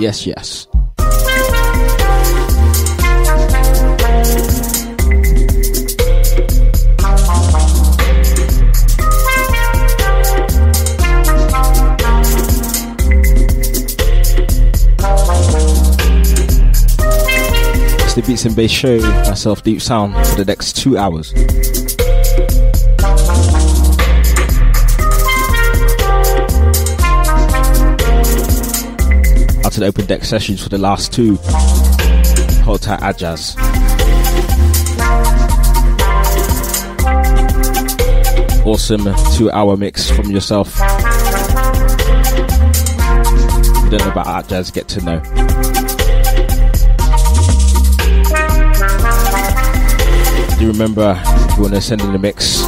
Yes, yes. It's the Beats and Bass Show, myself, Deepsound, for the next two hours. Out to the open deck sessions for the last two. Hold tight, Ajaz. Awesome two hour mix from yourself. If you don't know about Ajaz, get to know. Do you remember if you want to send in the mix?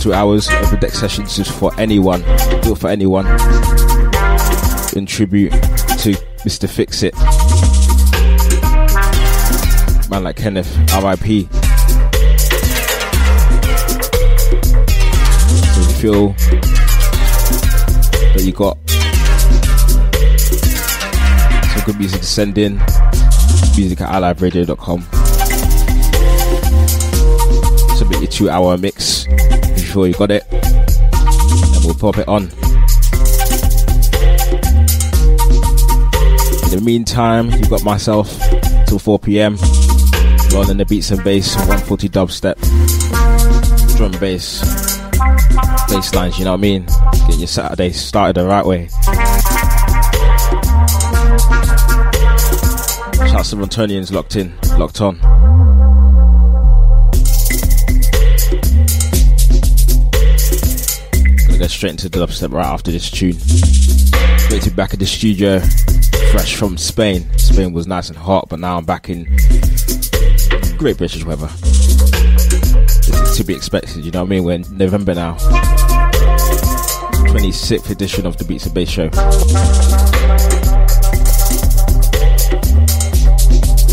Two hours open deck sessions is for anyone. Do for anyone. In tribute to Mr. Fix It. Man like Kenneth, RIP. So you feel that you got some good music to send in, music at iliveradio.com. Submit your two hour mix if you feel you got it, we'll pop it on. In the meantime, you've got myself till 4 pm. Rolling the beats and bass, 140 dubstep, drum bass, bass lines, you know what I mean? Getting your Saturday started the right way. Shouts to Montonians locked in, locked on. Straight into the dubstep right after this tune. Straight to back at the studio, fresh from Spain. Spain was nice and hot, but now I'm back in great British weather. This is to be expected, you know what I mean? We're in November now. 26th edition of the Beats and Bass Show.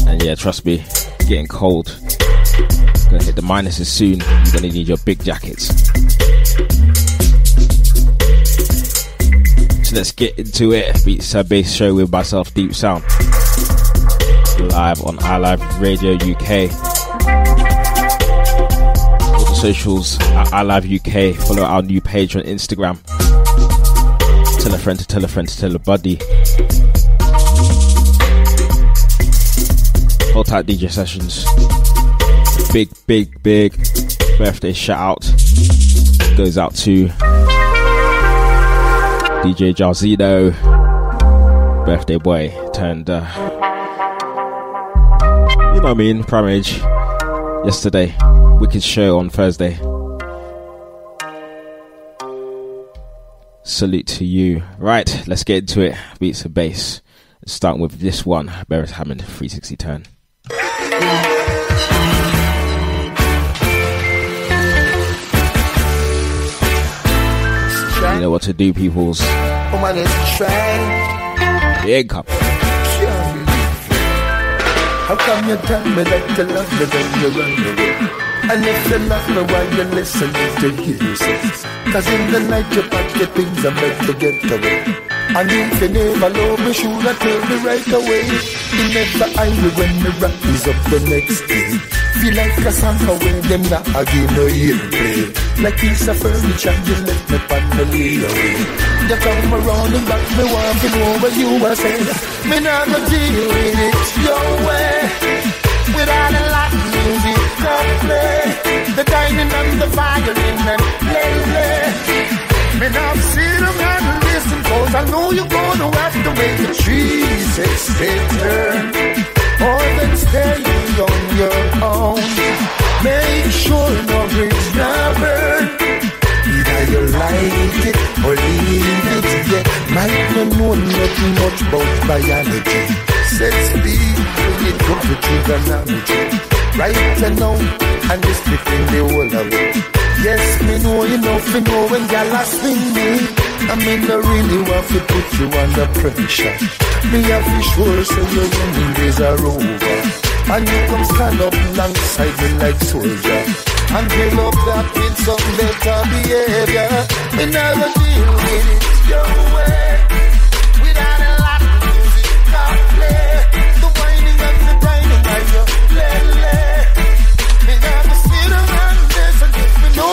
And yeah, trust me, getting cold. Gonna hit the minuses soon. You're gonna need your big jackets. So let's get into it. Beats and Bass Show with myself, Deepsound. Live on iLive Radio UK. All the socials at iLive UK. Follow our new page on Instagram. Tell a friend to tell a friend to tell a buddy. Hold tight DJ sessions. Big, big, big birthday shout out goes out to DJ Jarzino. Birthday boy turned, uh, you know what I mean, prime age yesterday. Wicked show on Thursday. Salute to you. Right, let's get into it. Beats and bass. Starting with this one, Beres Hammond 360 turn. You know what to do, peoples. Big cup. Believe it. How come you tell me that you love me then you run away? And if you love me, why you listen to hearsay? Cause in the night you pack your things and make to get away. And if you never love me, should I tell me right away? You never angry when the rap is up the next day. Feel like a song when them not again no hit play. Like piece of furniture, you left me on the layaway. You come around and back me want to know what you are saying. Me not gonna deal with it your eh. way. The dining and the violin and play, play. Man, I've and cause I know you're gonna have to wait the trees extend turn. Or then on your own. Make sure no bridge burn. Either you like it or leave it, yeah. Might not know nothing much about biology. sex, speed, it go to trigonometry. Right and now, and this in the whole of it. Yes, me know you know, me know when y'all are swing me. I mean, I really want to put you under pressure. Me have to sure so your running days are over. And you come stand up alongside me like soldier. And fill up that with some better behavior. I will deal with it your way.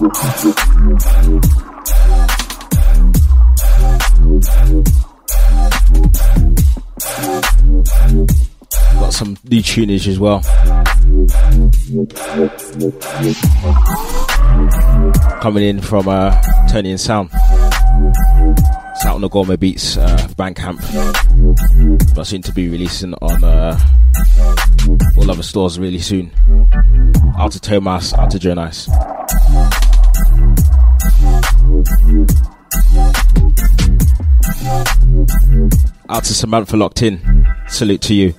Got some new tunage as well. Coming in from uh, Tony and Sound. It's out on the Gourmet Beats uh, Bandcamp. But soon to be releasing on uh, all other stores really soon. Out to Thomas, out to Joe Nice. Out to Samantha locked in. Salute to you.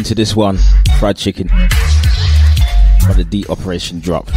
Into this one, fried chicken. By the D operation drop.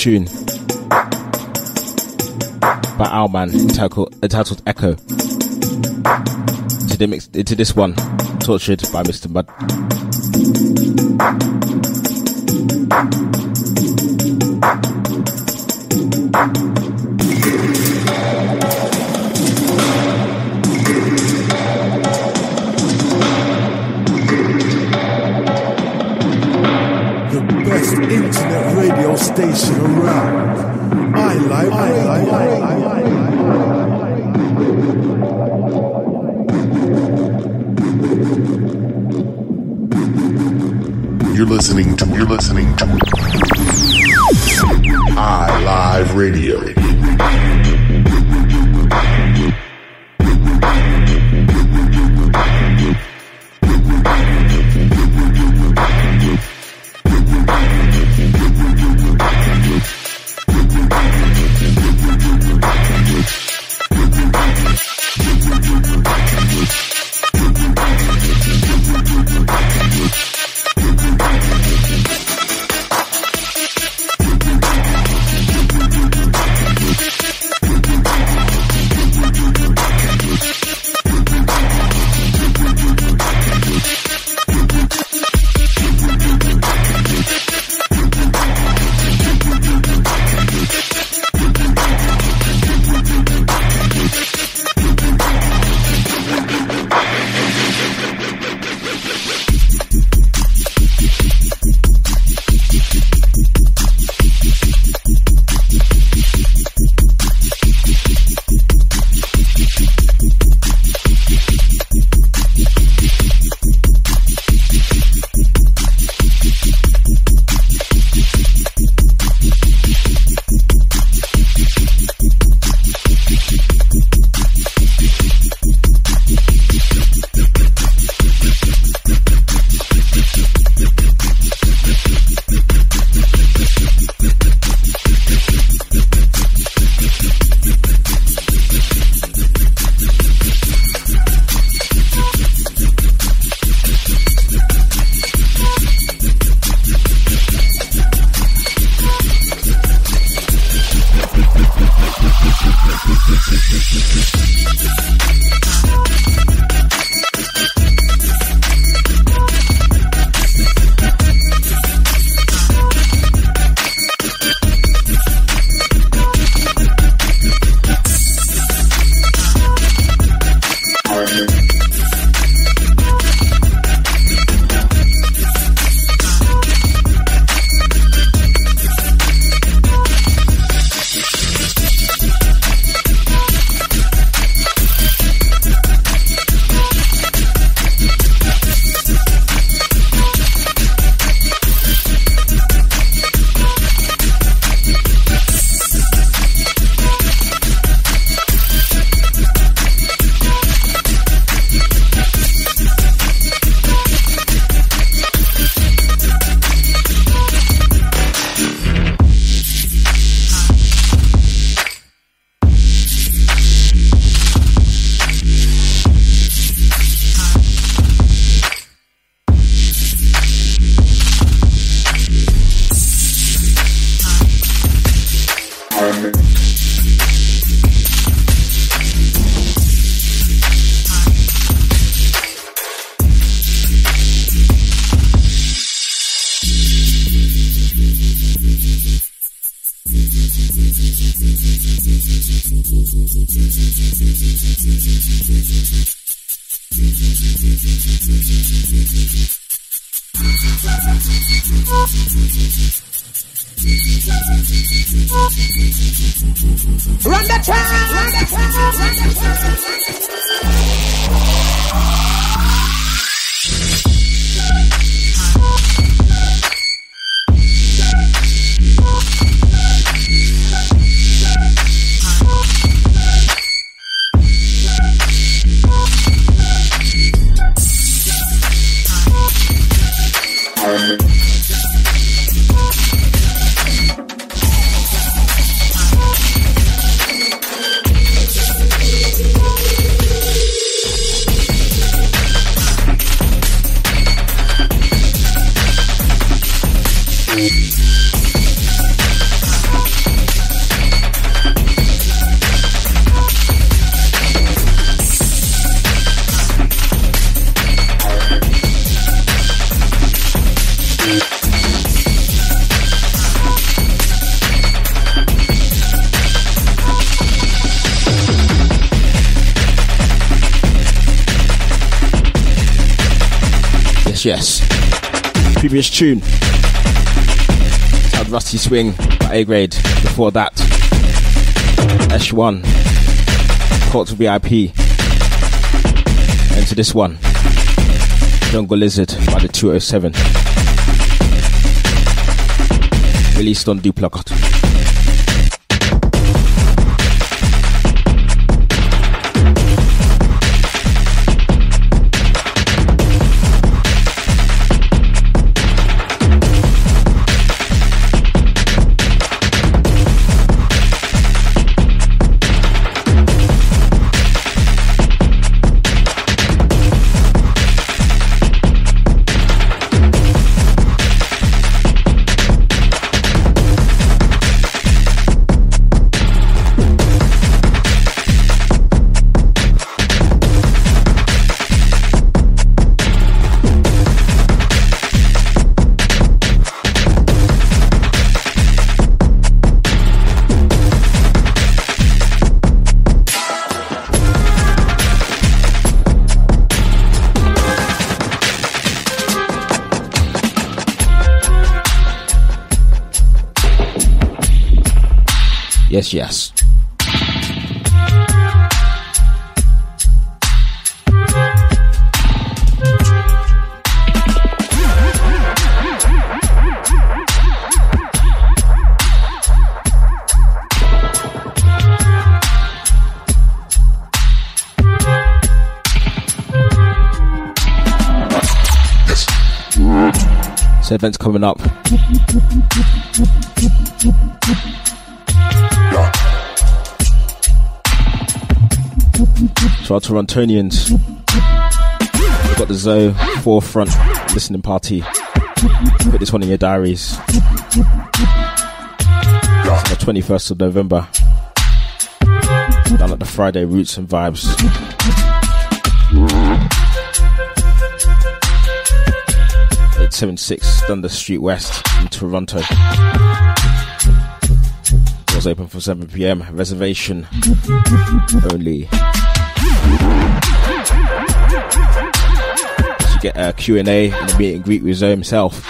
Tune by Owlman entitled, entitled uh, Echo. To, the mix, uh, to this one, tortured by Mr. Mud. Station around. I like, I like, I like, You're listening to, you're listening to iLive Radio. Yes. Previous tune. Had Rusty Swing by A grade. Before that, Esh1. Court VIP. And to this one, Jungle Lizard by the 207. Released on Duplicate. Yes, yes. So events coming up. Our Torontonians, we've got the Zoe forefront listening party. Put this one in your diaries. It's the 21st of November. Down at the Friday Roots and Vibes. 876 Thunder Street West in Toronto. Doors open from 7 pm. Reservation only. Get a Q&A and a meet and greet with Zoe himself.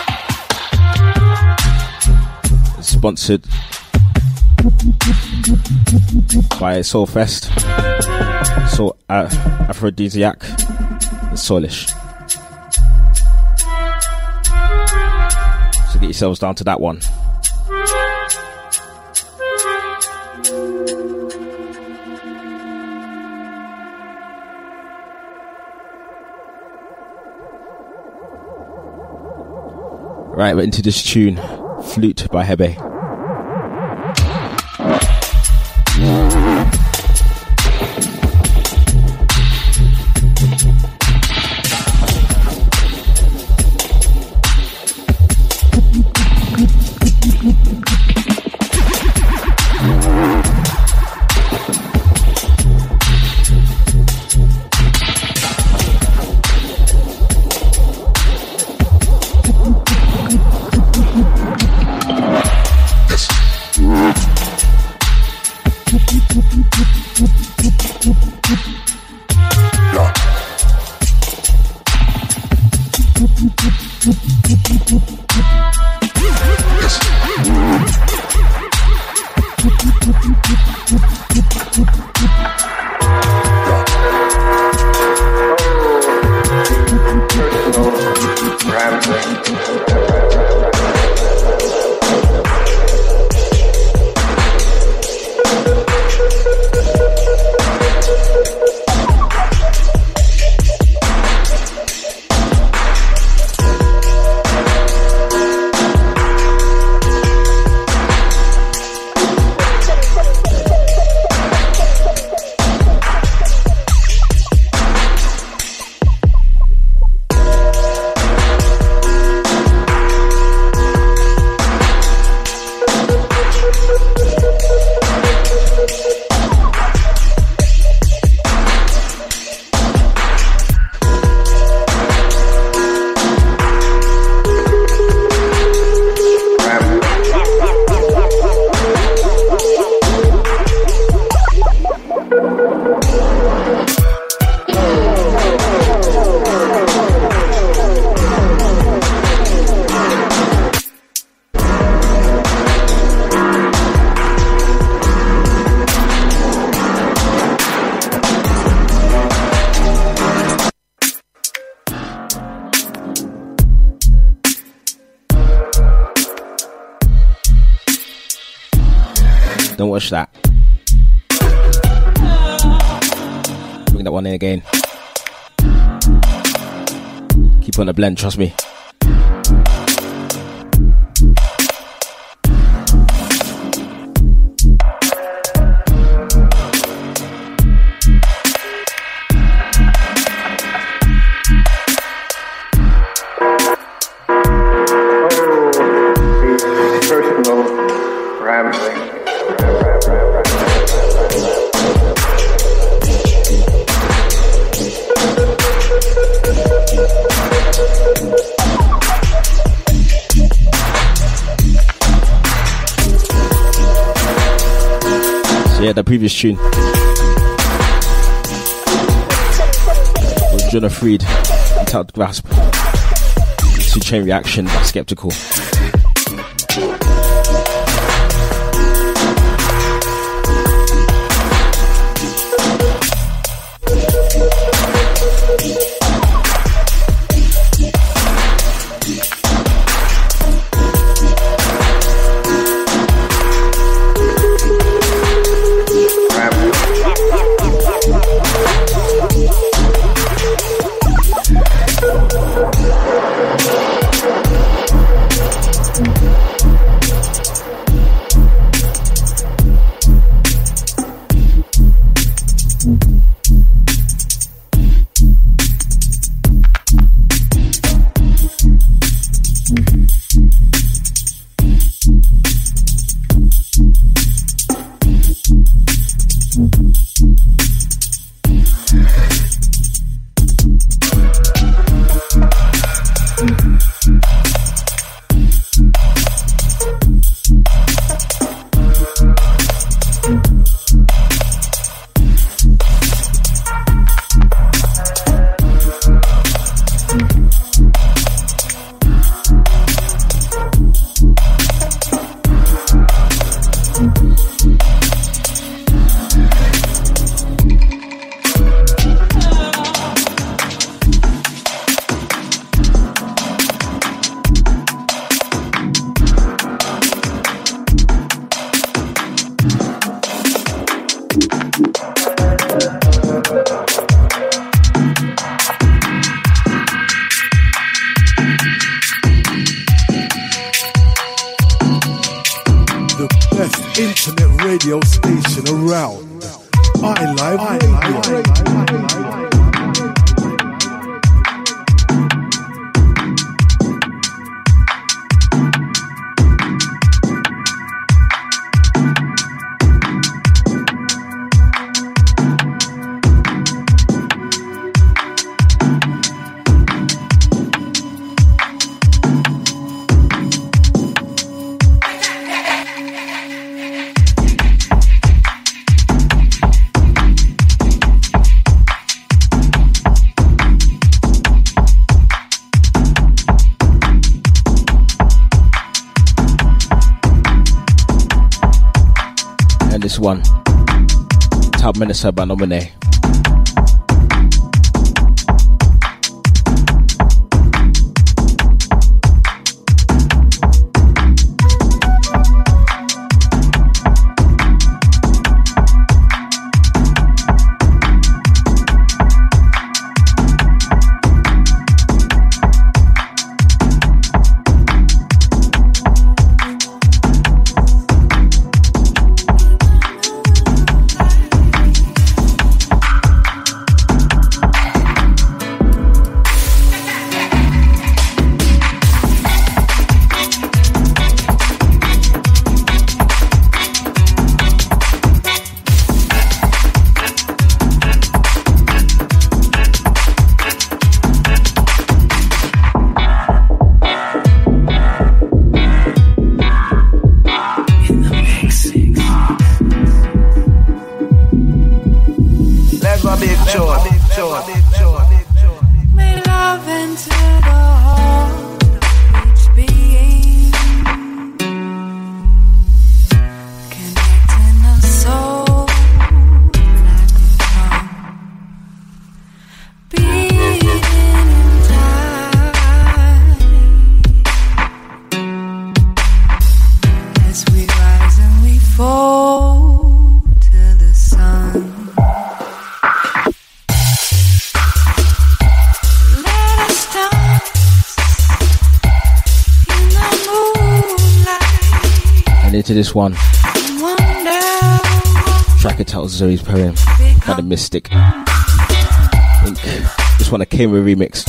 Sponsored by Soul Fest, Soul uh, Aphrodisiac, and Soulish. So get yourselves down to that one. Right, we're into this tune, Flute by Hebe. Don't that. Bring that one in again. Keep on the blend, trust me. Previous tune Jonah Freed, entitled Grasp. Two Chain Reaction Skeptical. essa sɛ this one. Tracker tells Zoe's poem Kind the Mystic. Inc. This one a Camera remix.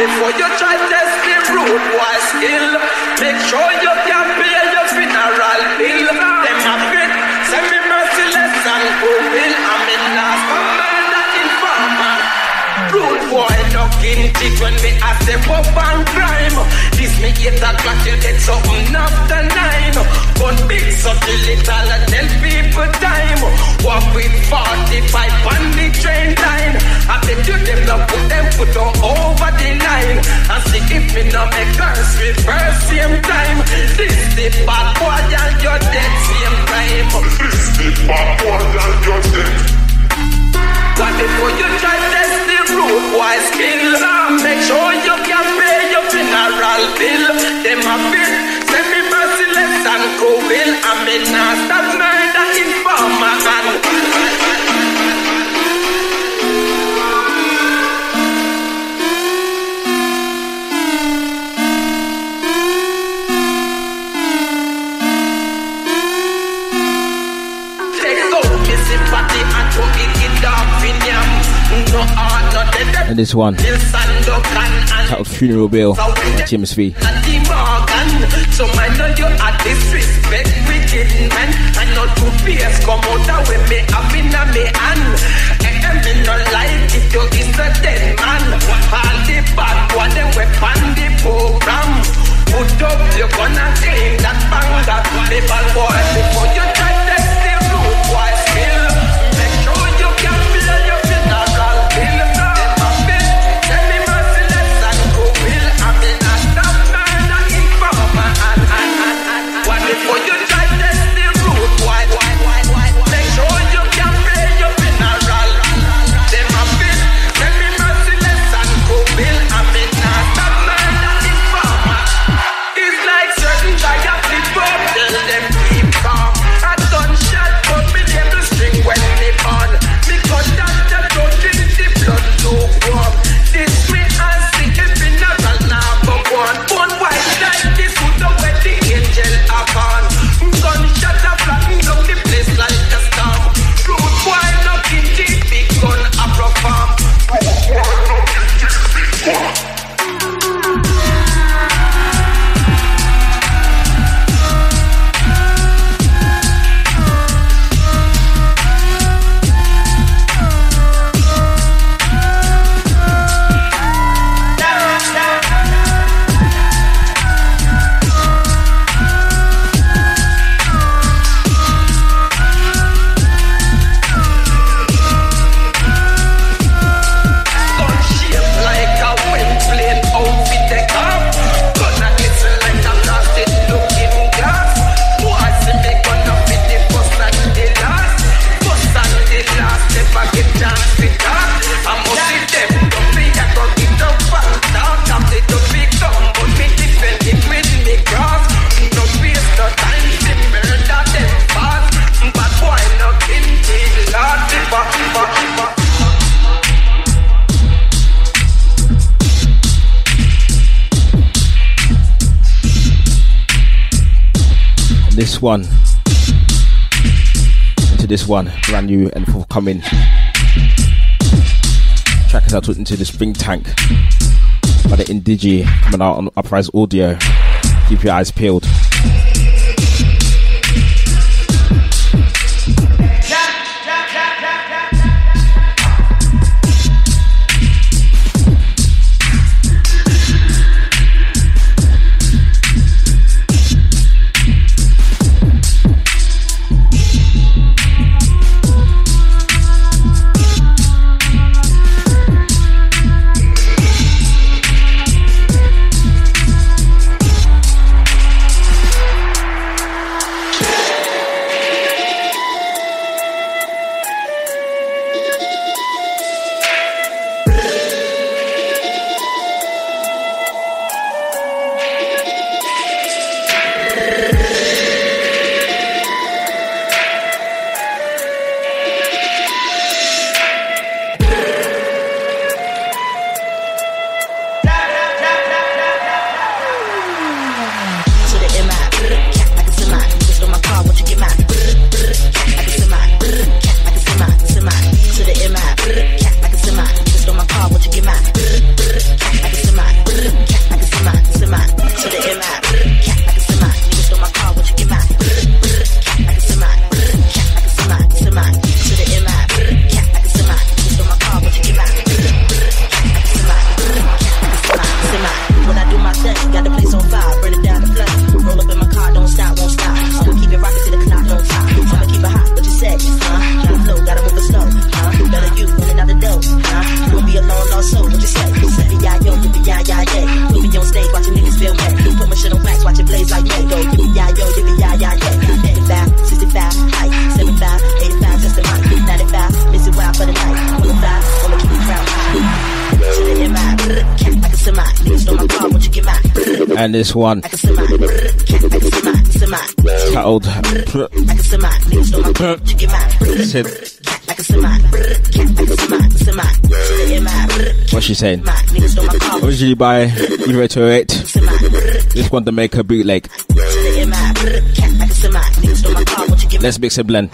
Before you try testing road wise ill, make sure you can pay your funeral bill. Them have it, send me merciless and cruel. I'm in last for murder informer. Rude boy, knocking teeth when me I step up and crime. This me get that black you get something after nine. One big so little and tell people time. Walk with 45 on the train line. I bet you them not put them put on over the line. And see if me no make curse with first same time. This the bad boy and your dead same time. This the bad boy and your dead. But before you try test the rude why skill? Make sure you can general bill. Them a send me merciless and cruel. I mean, not murder. And this one. out Funeral Bill, Jim's V. So know you are disrespect wicked man. I know two fears come out with me, I'm me. And you is a dead man. All the bad they weapon the program. Put up your gun and that boy, this one. Into this one, brand new and forthcoming. Track is out into the Spring Tank by the Indigi coming out on Uprise Audio. Keep your eyes peeled. This one titled said What's she saying? Originally by Evo 208. This one the maker bootleg. Let's mix and blend.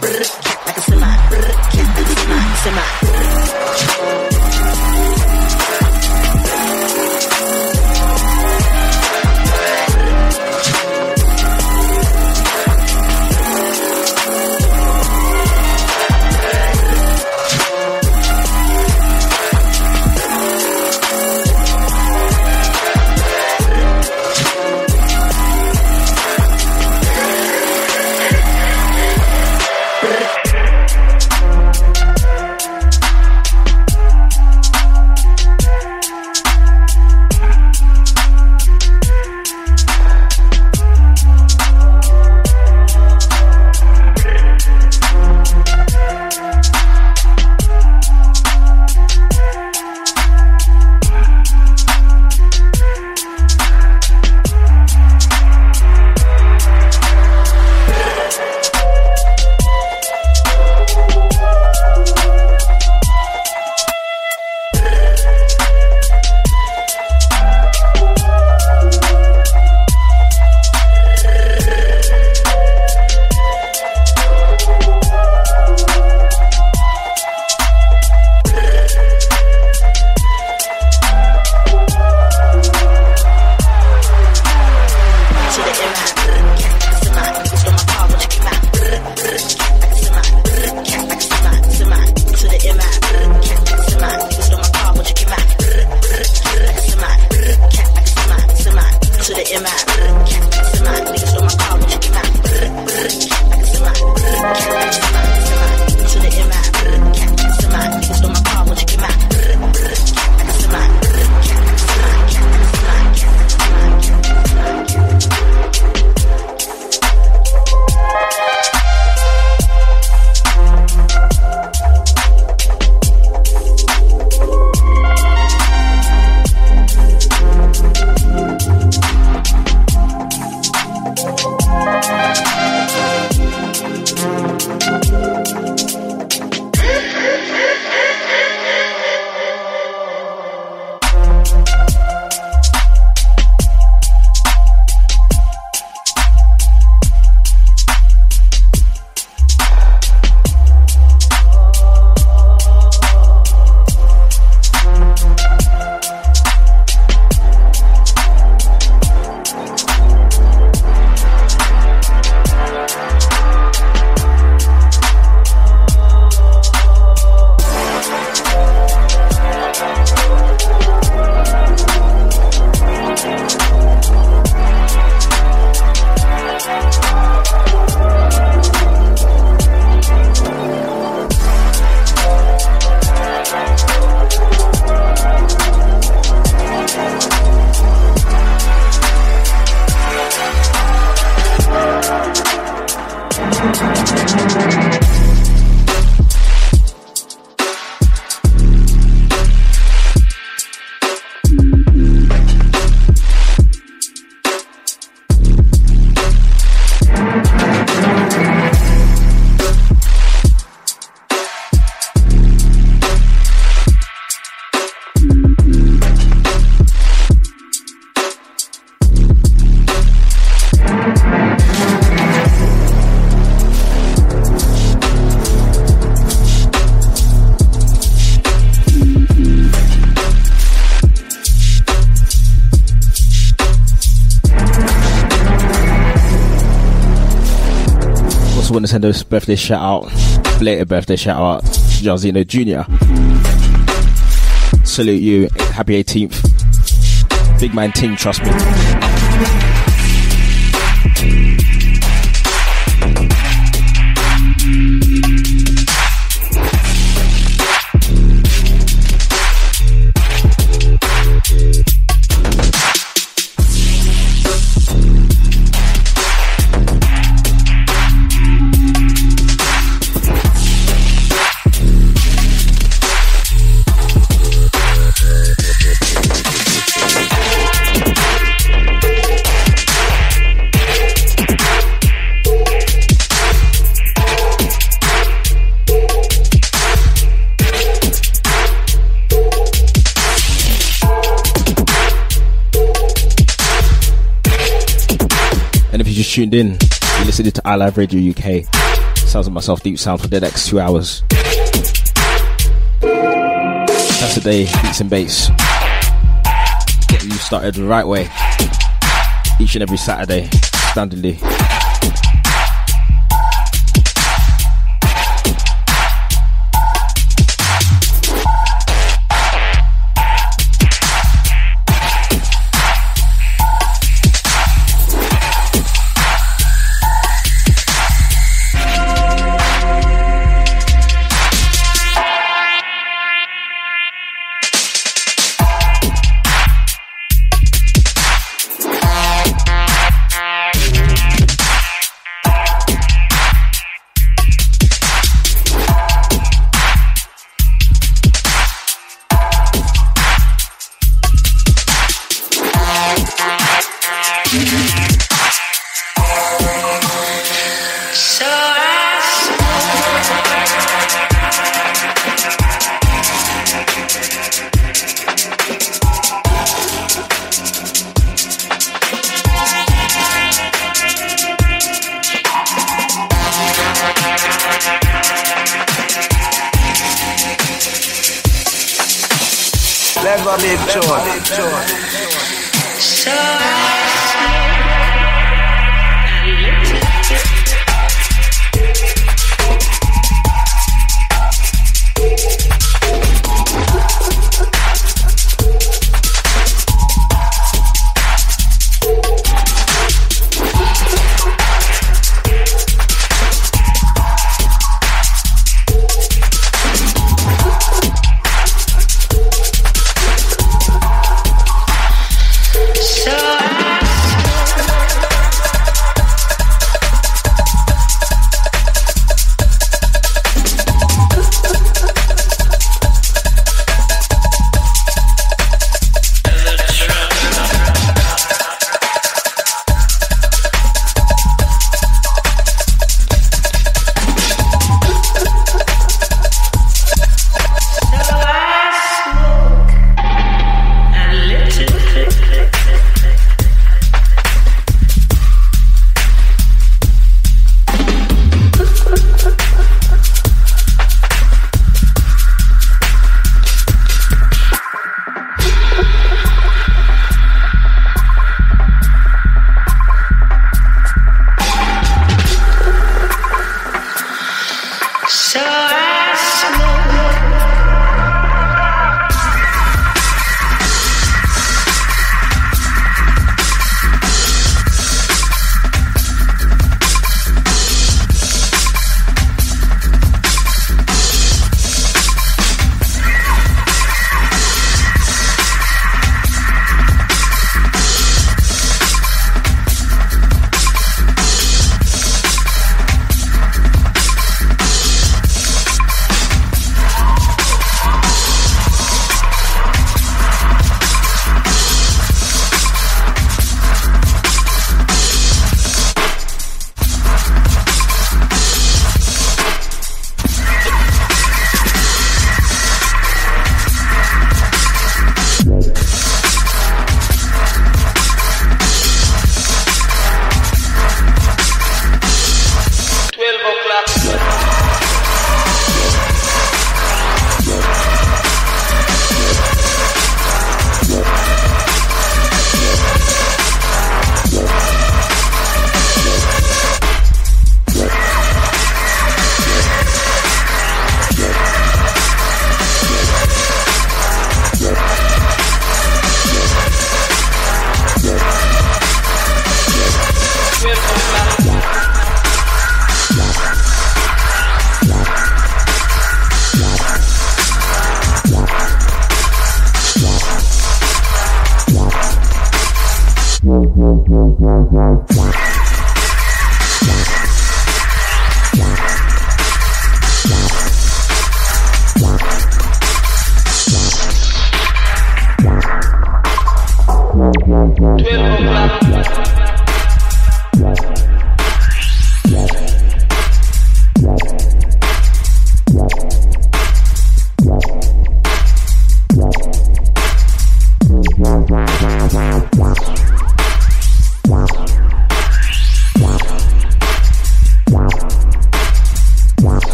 Birthday shout out, belated birthday shout out Jarzino Jr. Salute you. Happy 18th. Big man ting, trust me. Tuned in, you're listening to iLive Radio UK. Sounds of myself, Deepsound, for the next two hours. Saturday, beats and bass. Getting you started the right way. Each and every Saturday, standardly.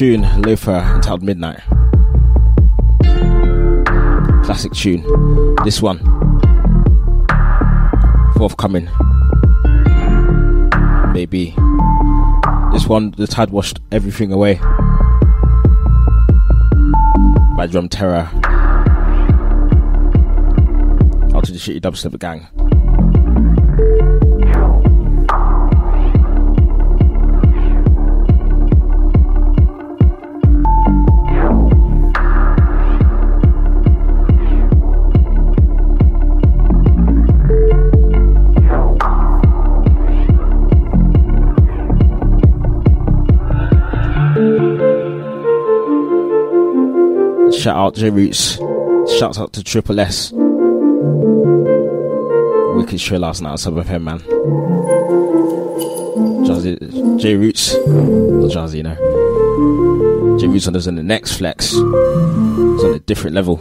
Tune, Loefah, entitled Midnight. Classic tune. This one, forthcoming. Maybe. This one, the tide washed everything away. By Drum Terror. Out to the shitty dubstep gang. Shout out J Roots. Shouts out to Triple S. Wicked show last night at Sub FM, man. J Roots. Not Jazzy, you know. J Roots was on the next flex. It's on a different level.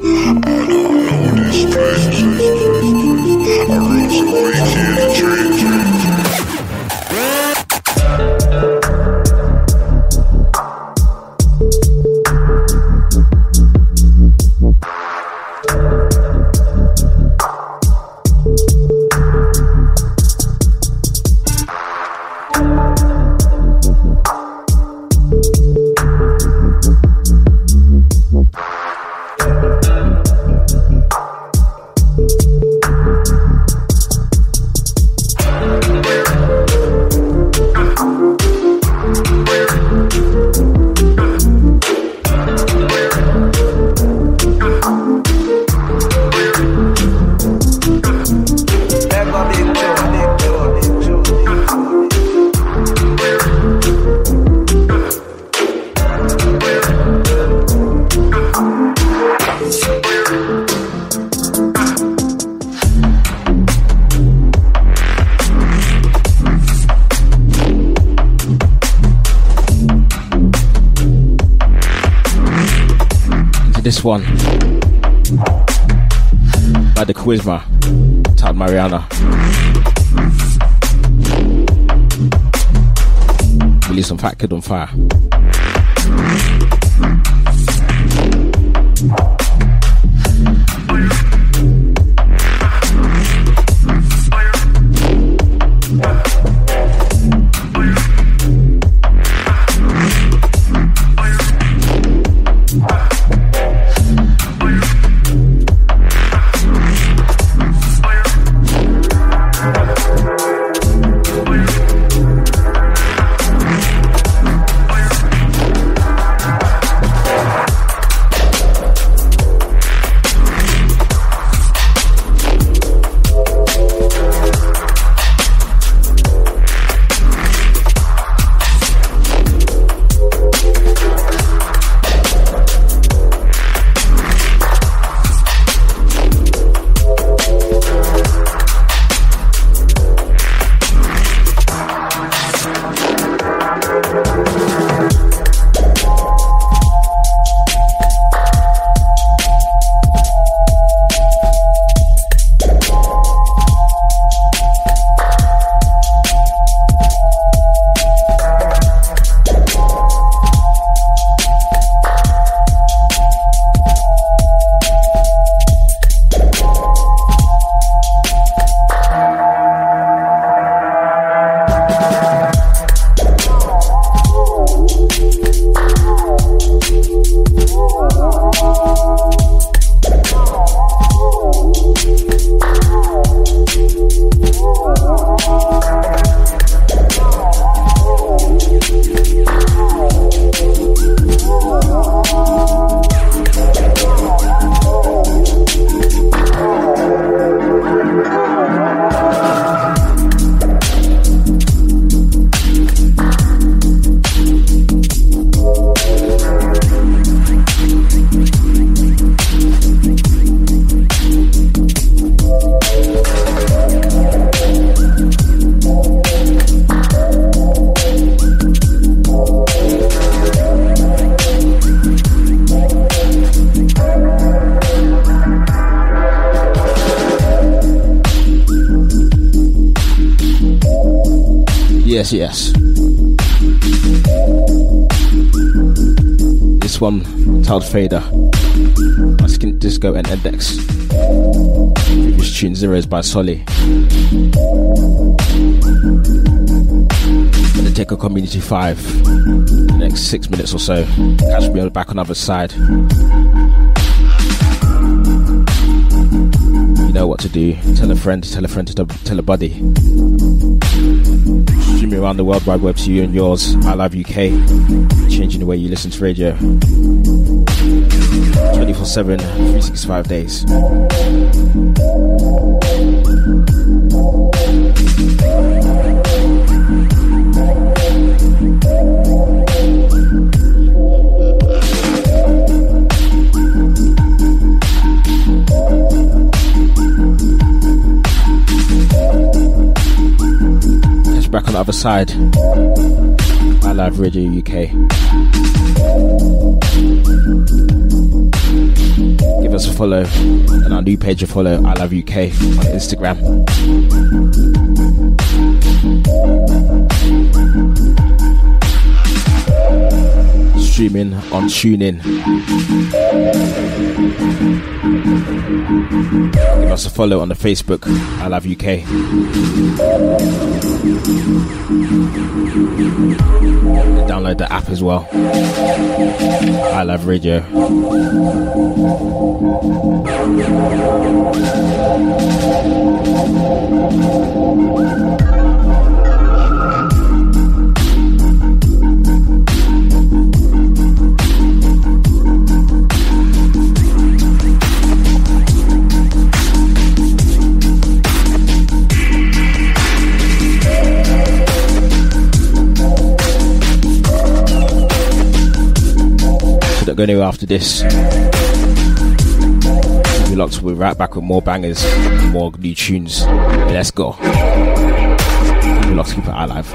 One by the Quizma, Tad Mariana. Release some Fat Kid on Fire. Titled Fader. My Skin Disco and Index. Previous tune Zeros by Solly. Gonna take a community five. The next six minutes or so. Catch me back on the other side. You know what to do. Tell a friend, tell a friend to tell a buddy. Streaming around the world wide web to you and yours. I love UK. Changing the way you listen to radio. 24 7, 365 days. Back on the other side. iLive Radio UK. Give us a follow and our new page to follow, I Love UK on Instagram. Streaming on TuneIn. Give us a follow on the Facebook, I Love UK. Download the app as well. iLive Radio. Should not go anywhere after this. Keep it locked. We'll be right back with more bangers, more new tunes. Let's go. Keep it locked. Keep it alive.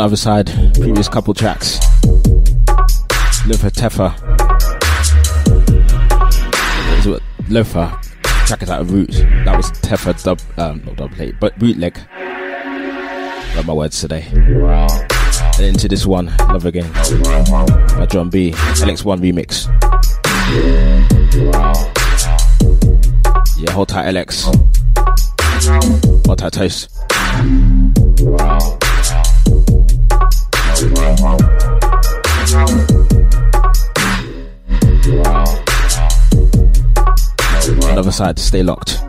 Just another side. Previous couple tracks. Loefah Tefa. Loefah. Track is out of Roots. That was Tefa dub, um, not dub plate, but bootleg. Got my words today. And into this one, Love Again by John B. LX1 remix. Yeah, hold tight, LX. Hold tight, toast. Stay locked.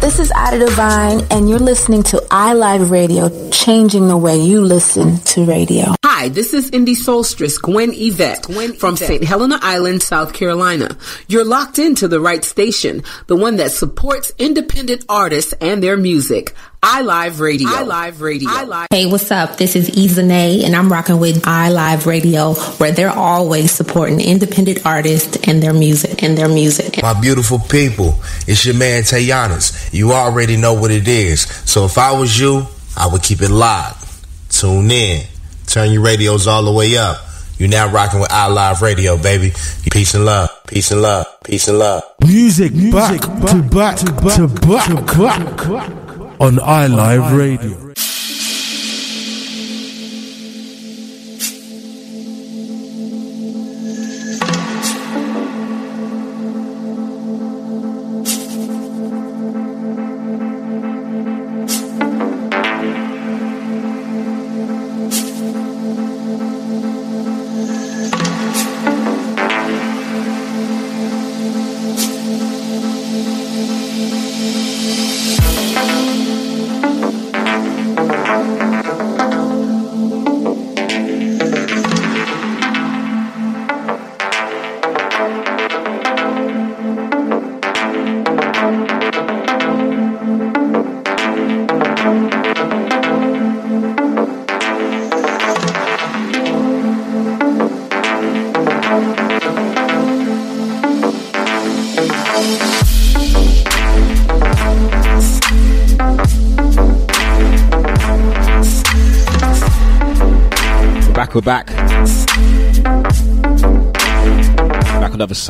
This is Ada Divine, and you're listening to iLive Radio, changing the way you listen to radio. Hi, this is Indie Solstice, Gwen Yvette, Gwen from St. Helena Island, South Carolina. You're locked into the right station, the one that supports independent artists and their music. iLive Radio. iLive Radio. iLive. Hey, what's up? This is Izane, and I'm rocking with iLive Radio, where they're always supporting independent artists and their music and their music. My beautiful people, it's your man Tayanas. You already know what it is. So if I was you, I would keep it locked. Tune in. Turn your radios all the way up. You're now rocking with iLive Radio, baby. Peace and love. Peace and love. Peace and love. Music, back, to back to back to back to back on iLive Radio.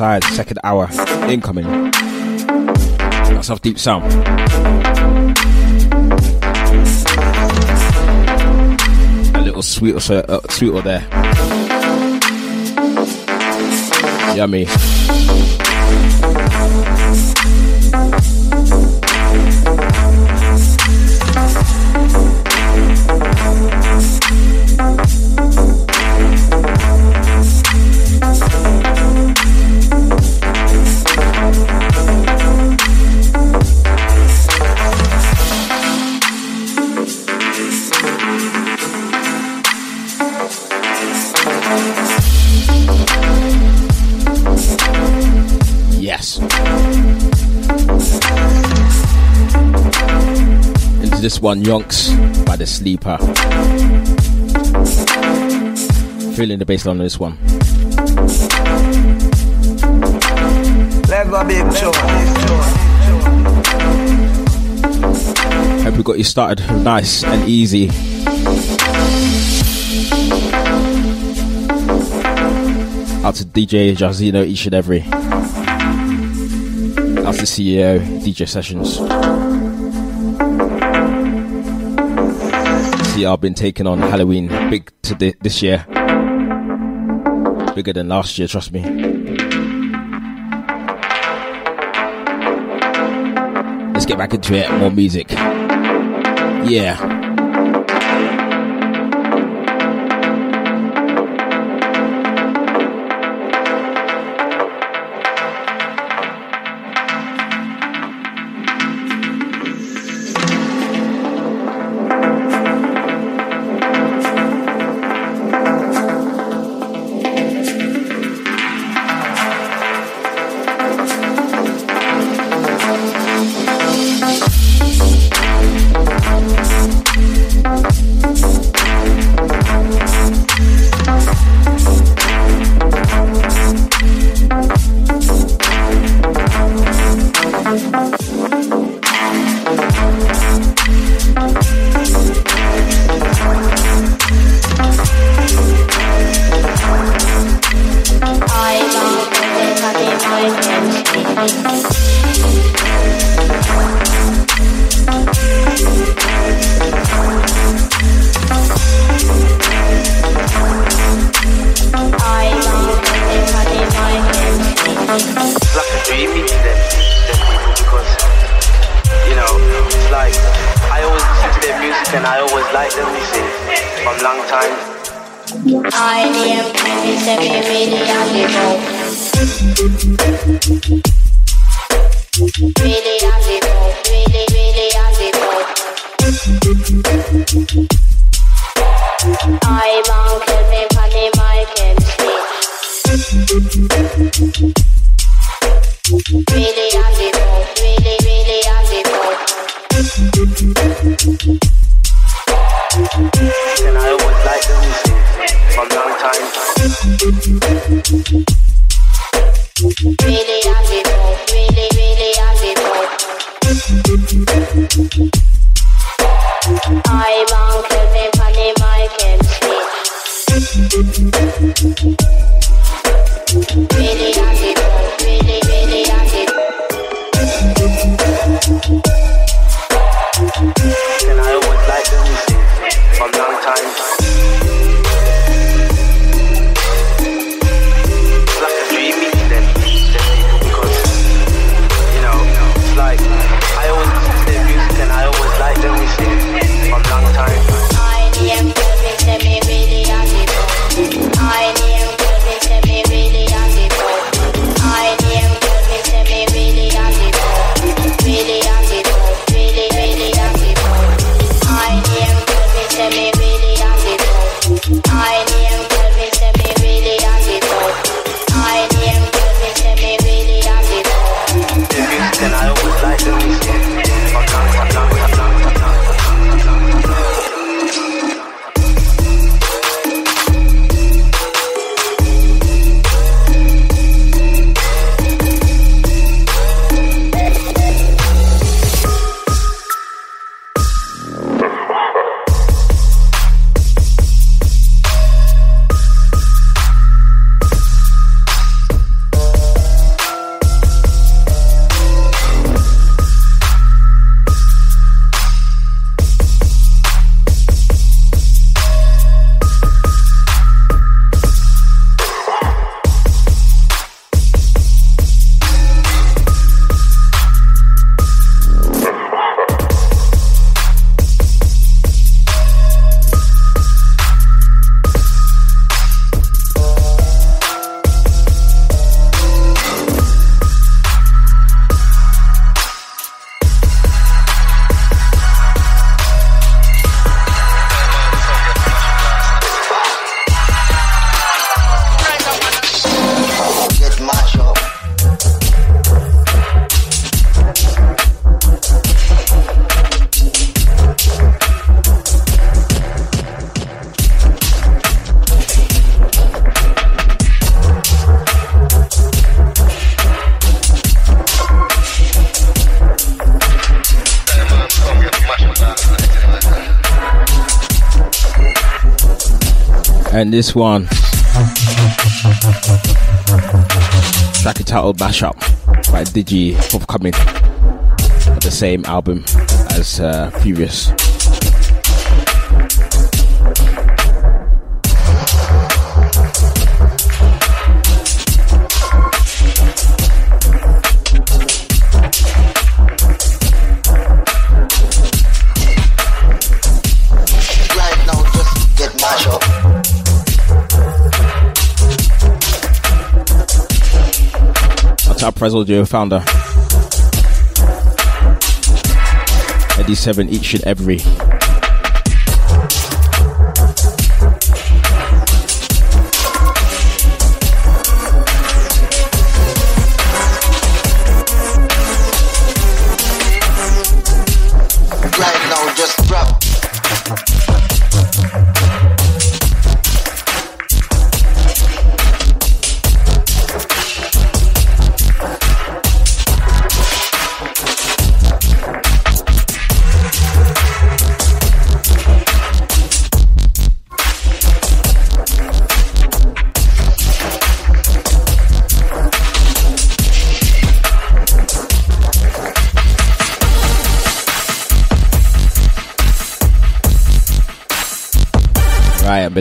Second hour, incoming. That's off Deepsound. A little sweet or so, uh, sweet or there. Yummy. One, Yonks by the Sleeper. Feeling the bass line on this one. Let's go, big show. Hope we got you started nice and easy. Out to DJ Jazino each and every. Out to CEO DJ Sessions. I've been taking on Halloween big to thi- this year. Bigger than last year, trust me. Let's get back into it. More music. Yeah. this one. Track bash up by Digi forthcoming at the same album as uh, previous. Top Res Audio founder. 87 each and every.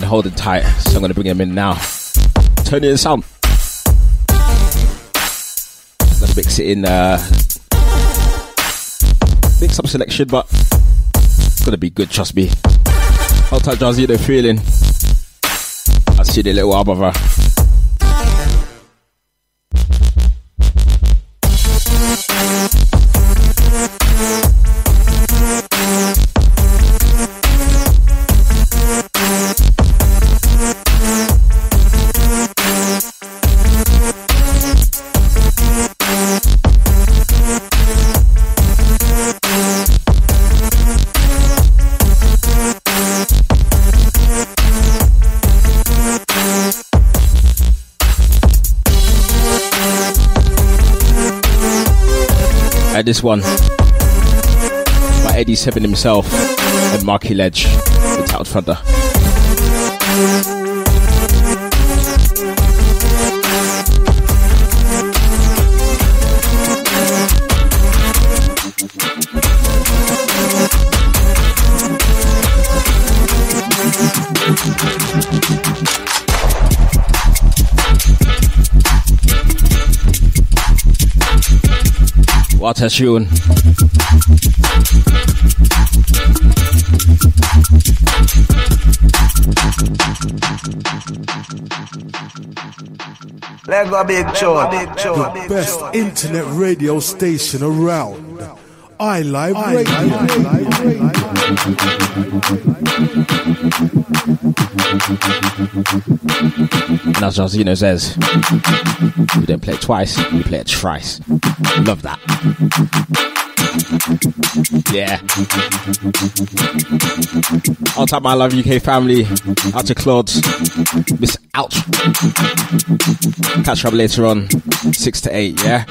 been holding tight, so I'm gonna bring him in now. Turn in sound. Let's mix it in. Uh, mix up selection, but it's gonna be good. Trust me. I'll tight, Jazzy. The feeling. I see the little above her. One by Eddie Seven himself and Marky Ledge, the Tout Thunder. What a tune. Let go big tune. Big The best internet radio station around. iLive And as Josino says, you don't play it twice, you play it thrice. Love that. Yeah. I'll tap my love UK family. Out to Claude. Miss Out. Catch up later on. Six to eight, yeah?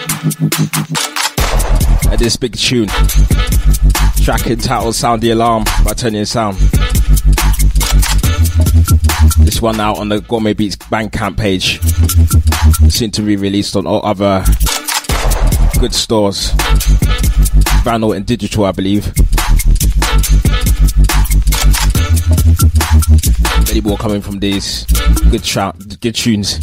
And this big tune. Track entitled Sound the Alarm by and Sound. This one out on the Gourmet Beats Bandcamp page. Soon to be released on all other good stores. Vinyl and digital, I believe. Many more coming from these good tra- good tunes.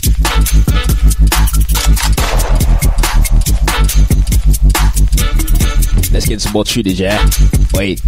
Let's get some more tunage, yeah? Wait.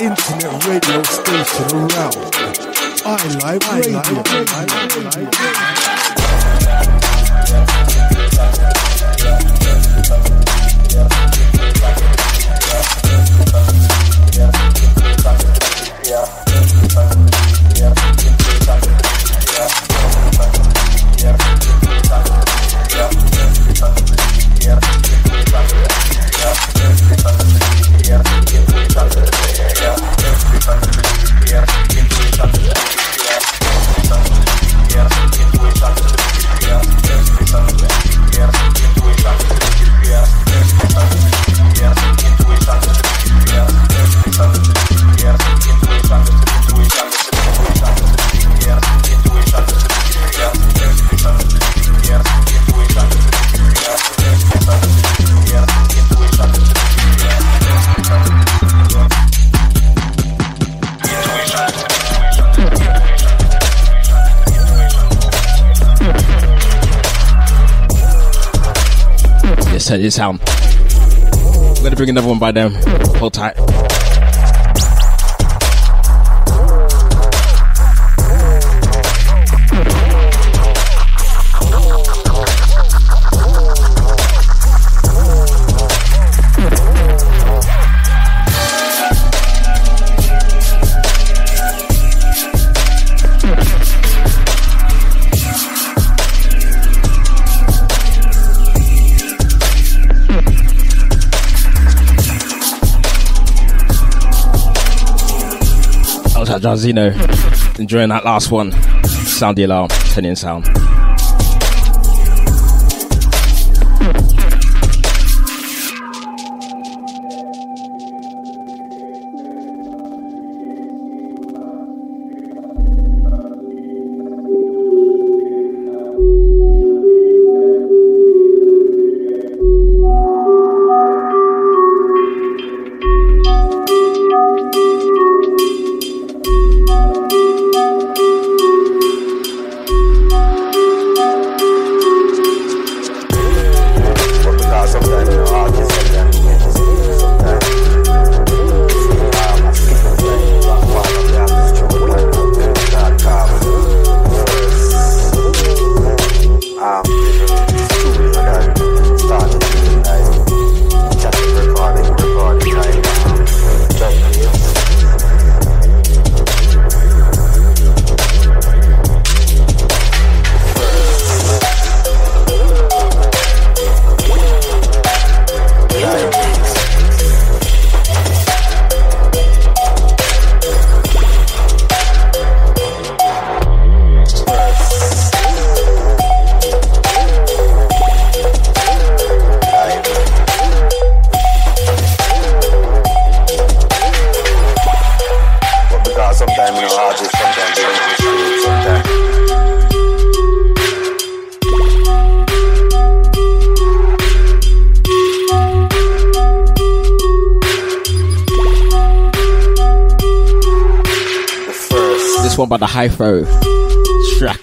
Internet radio station around. I Live Radio. Yes, that is sound. I'm gonna bring another one by them. Hold tight. Shout out. Enjoying that last one. Sound the alarm. In sound.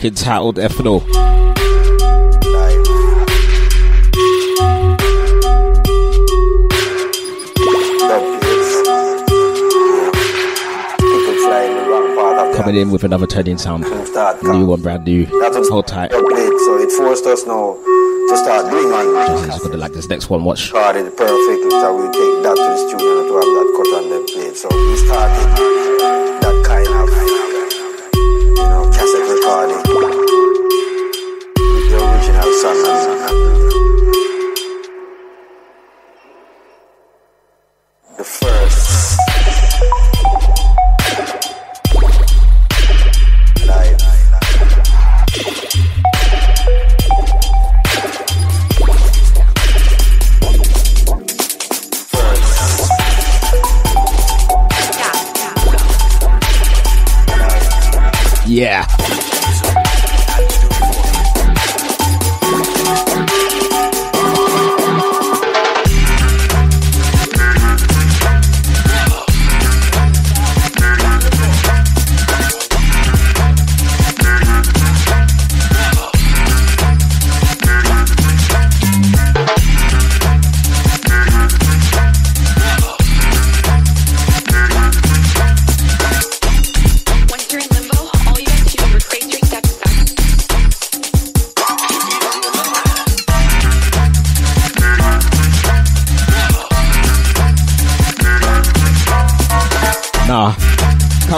Entitled Ethanol. Coming in with another turning sound. New one, brand new. Hold tight. So it forced us now to start doing on. Just gonna like this next one. Watch. Started perfect. So we take that to the studio to have that cut on the plate. So we started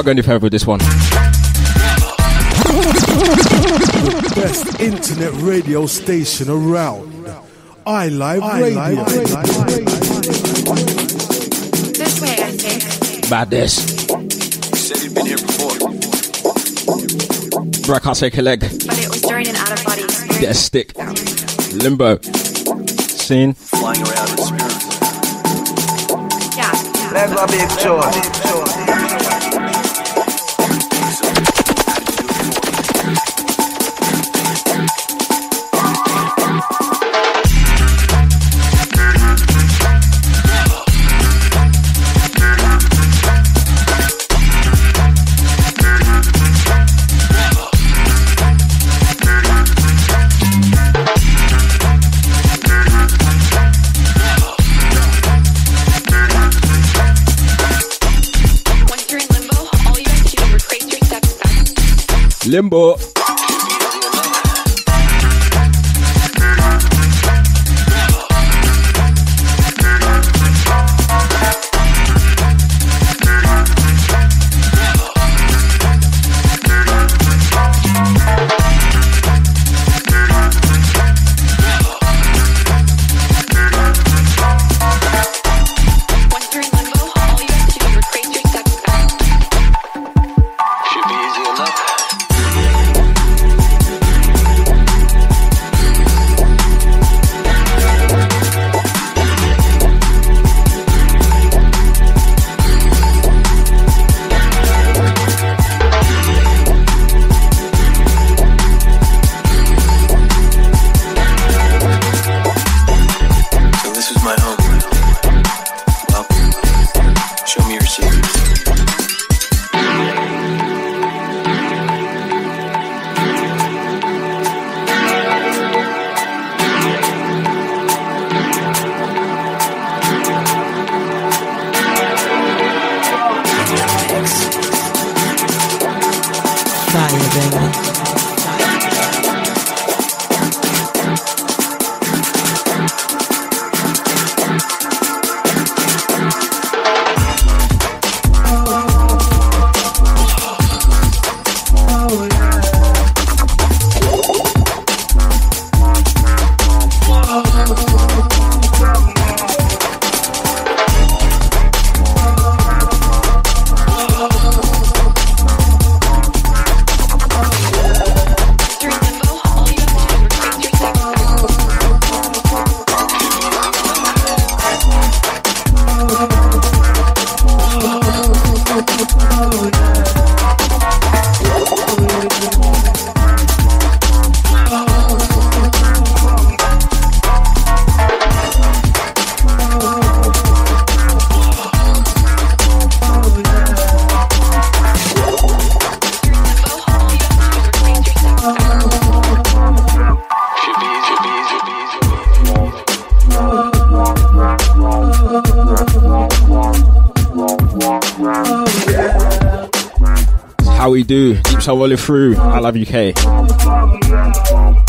go any further with this one. The best internet radio station around. iLive Radio. This way, I think. Madness. Said he'd been here before. Bro, I can't take a leg. But it was during an out of body experience. Get a stick. Limbo. Scene. Flying around in spirits. Yeah. Let's go big show. Limbo. Deepsound rolling through. I love UK.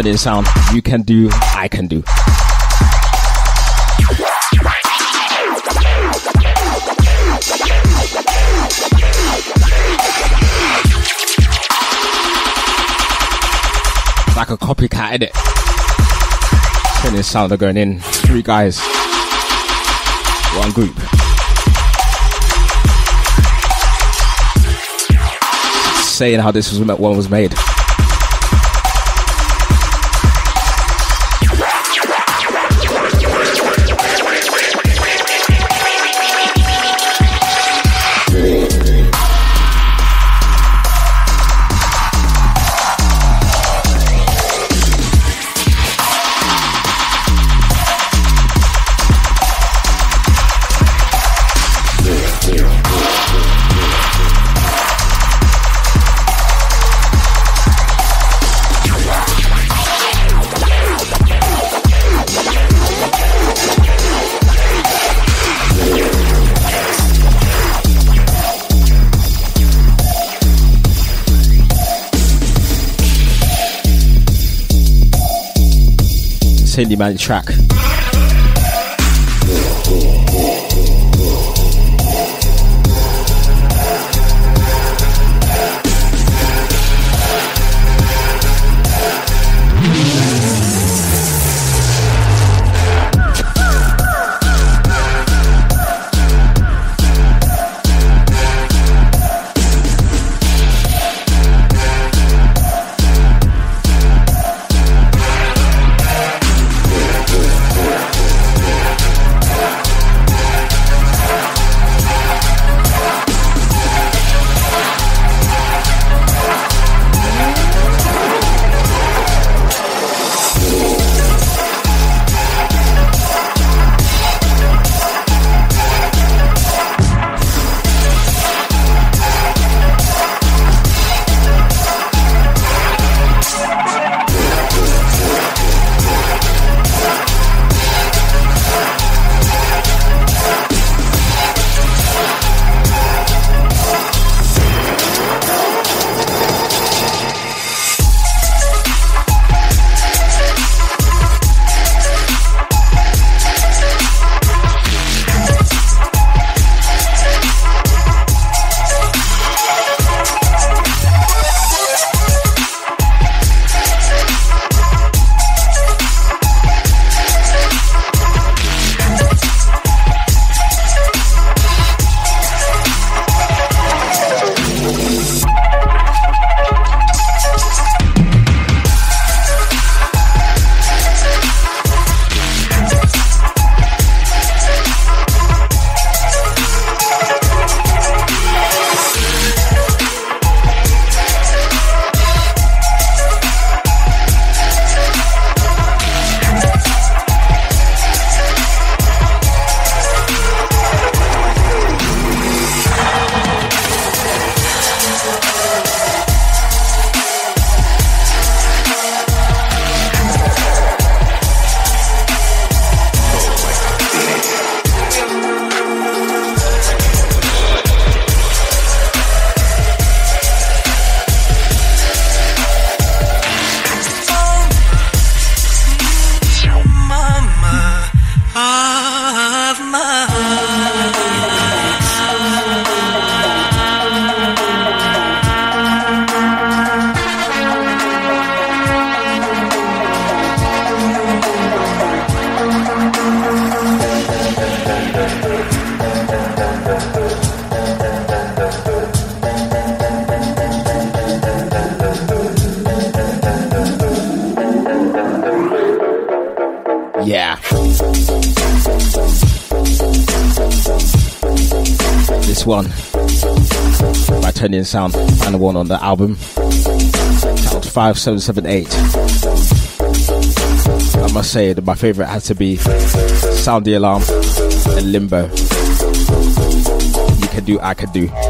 One Sound. You can do, I can do. Like a copycat, innit? Turning Sound are going in. Three guys. One group. Saying how this was one was made. Cindy Man track. Sound and the one on the album. Count 5778. I must say that my favourite has to be Sound the Alarm and Limbo. You can do, I can do.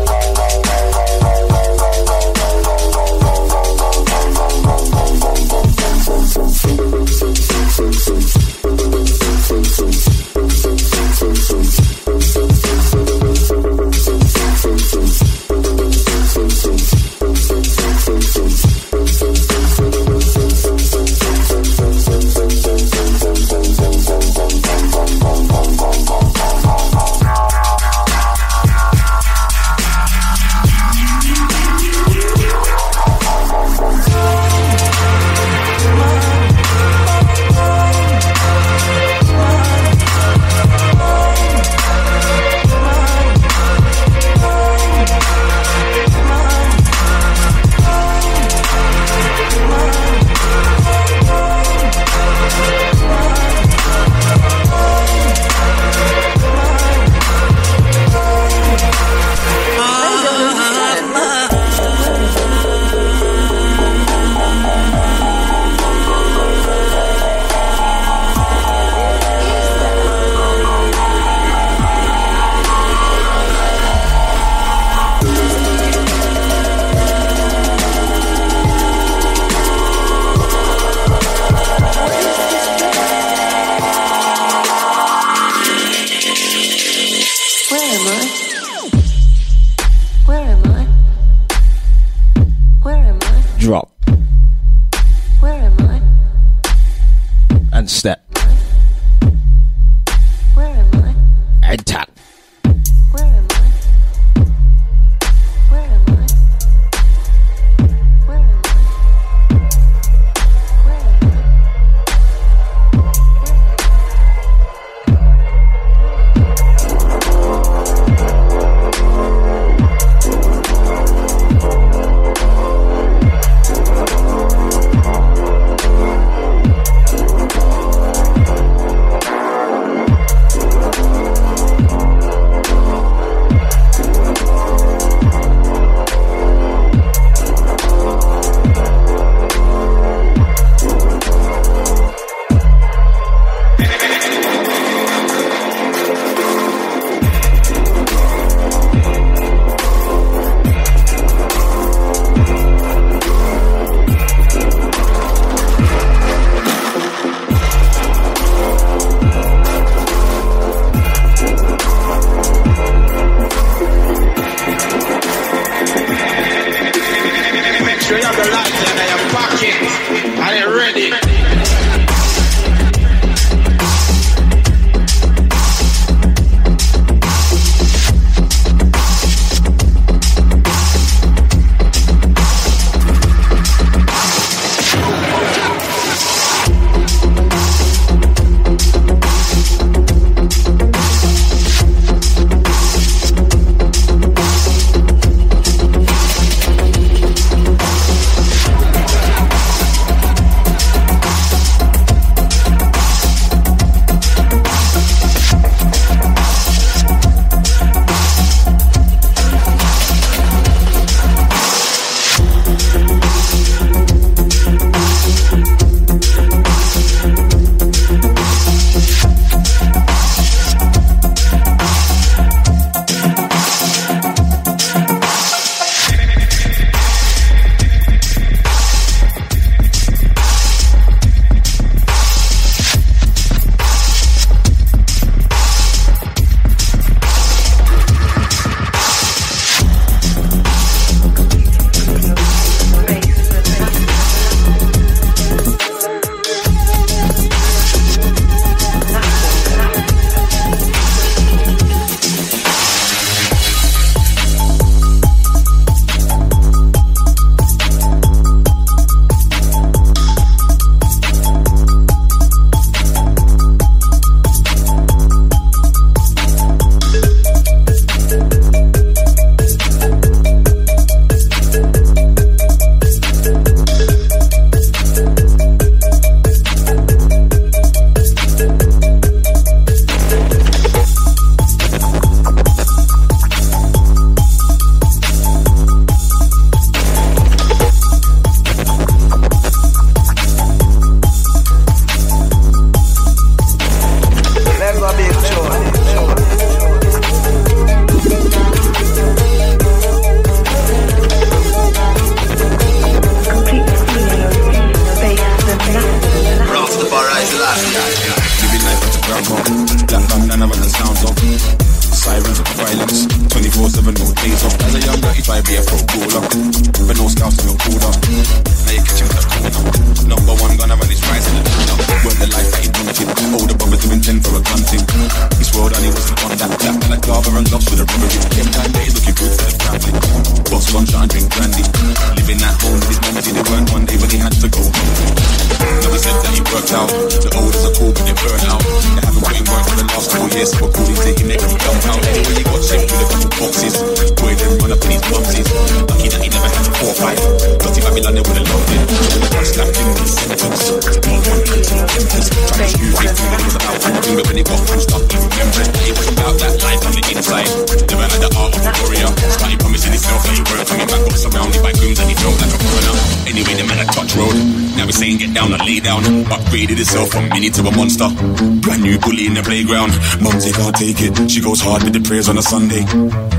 Brand new bully in the playground. Mumsy can't take it. She goes hard with the prayers on a Sunday.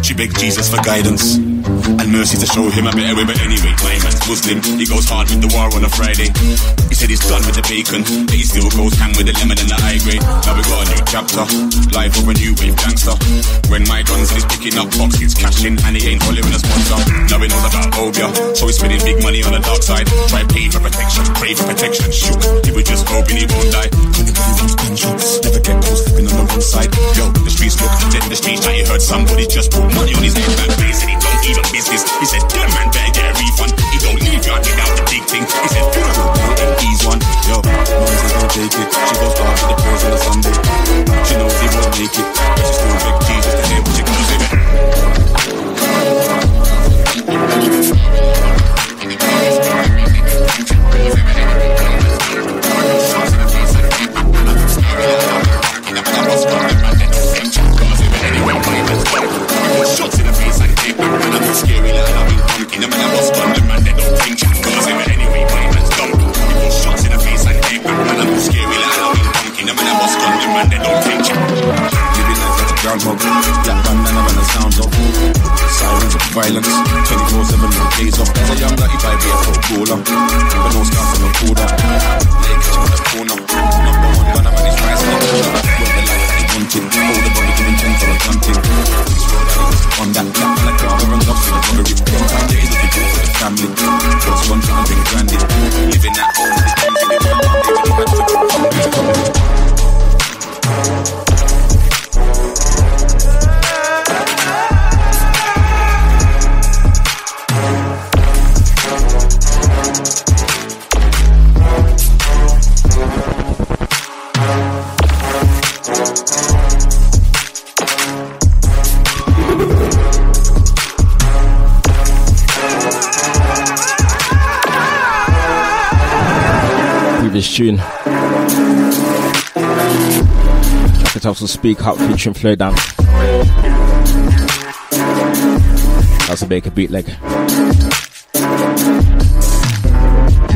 She begged Jesus for guidance and mercy to show him a better way. But anyway, my man's Muslim. He goes hard with the war on a Friday. He said he's done with the bacon, but he still goes ham with the lemon and the high grade. Now we got a new chapter. Life of a new wave gangster. When my guns is picking up box, he's cashing and he ain't following a sponsor. Now he knows about phobia, so he's spending big money on the dark side. Try pay for protection, pray for protection, shoot. He was just hoping he won't die. Never get caught slipping on the wrong side. Yo, the streets look dead the streets. Now you heard somebody just put money on his head back and he don't even business. He said, damn man, better get a refund. He don't leave you until out the big thing. He said, funeral down in ease one. Yo, Mumsy don't take it. She goes hard with the prayers on a Sunday. She knows he won't make it, but she still beg Jesus to hear what she goes The man I on the man, they don't think chat. Cause him anyway, my man's dumb. Shots in the face and take back man. I'm scary like been pumpkin. The man I bust on the man, they don't think chat. Living life like a groundhog. Black bandana and the sounds of sirens of violence. 24-7 no days off. As a young guy, if I be a footballer, but no scouts on the border. Him on the corner. Number one gunner man is rising up. The he. Hold the body giving 10 for a hunting. On that black like runs up to the robbery. One time there is a big deal for the family. Just one to bring grandy. Living at home had to go tune. Track it also Speak Up featuring Flow Down. That's a Baker beat leg. To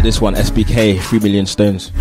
this one, SBK, 3 million stones.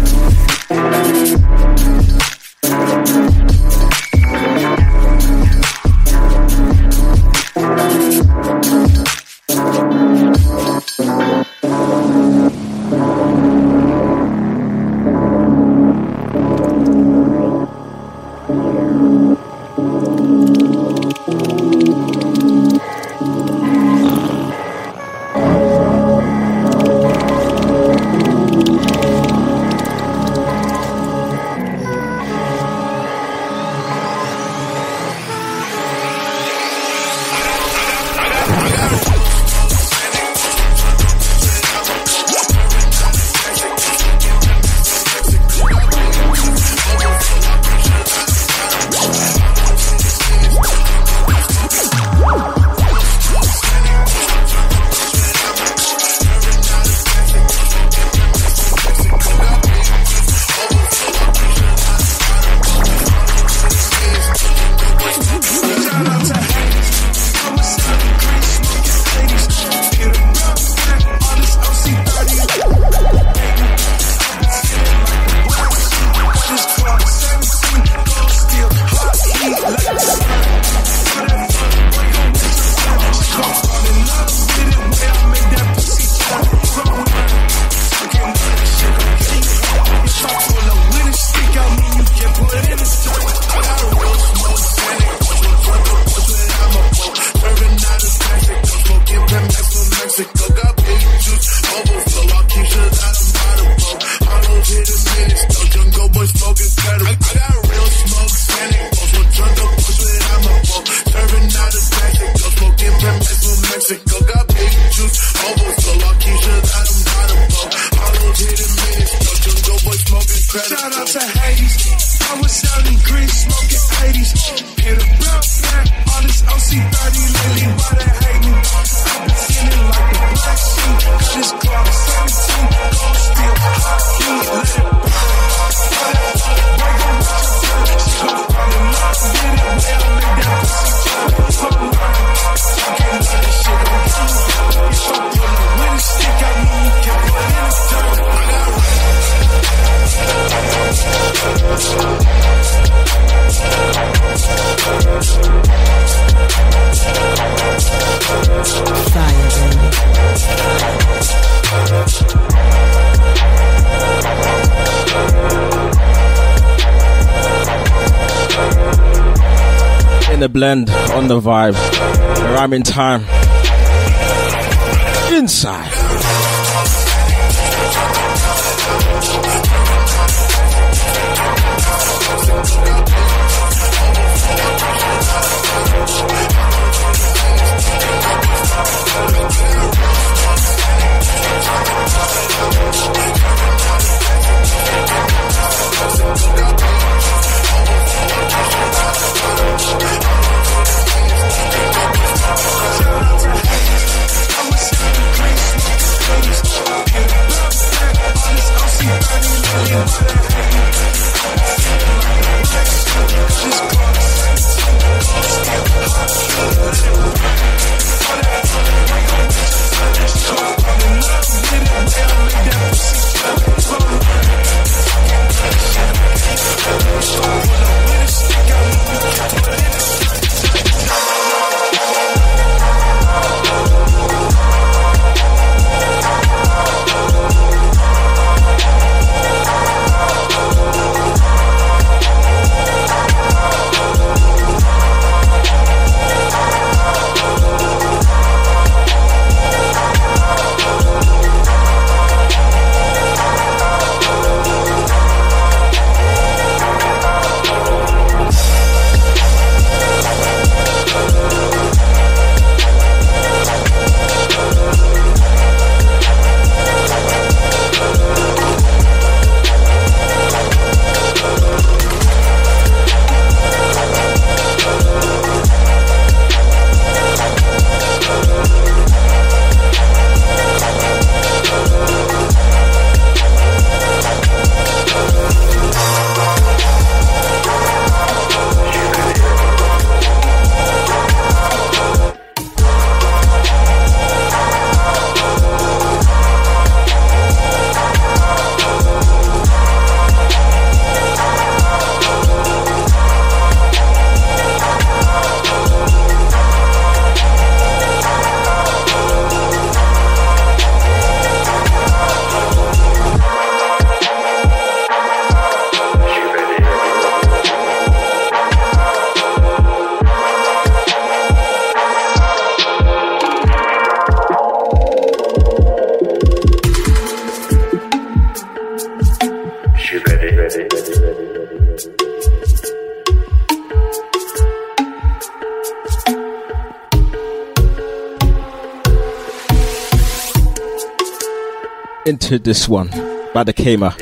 to this one by the Kama.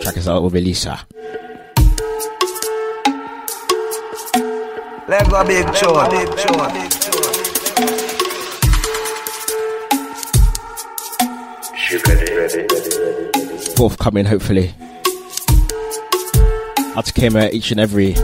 Check us out with Elisa. Let go big chore, big chore, big chore. Forthcoming, hopefully. Out to Kama each and every